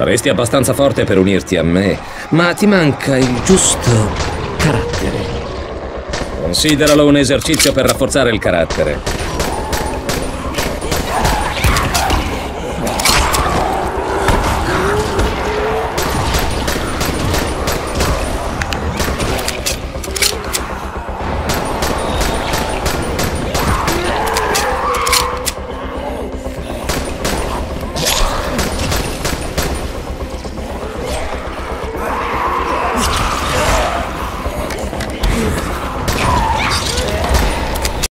Saresti abbastanza forte per unirti a me, ma ti manca il giusto carattere. Consideralo un esercizio per rafforzare il carattere.